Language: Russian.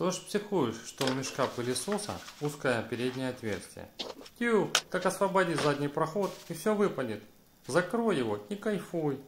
Тоже психуешь, что у мешка пылесоса узкое переднее отверстие. Тю, так освободи задний проход и все выпадет. Закрой его и кайфуй.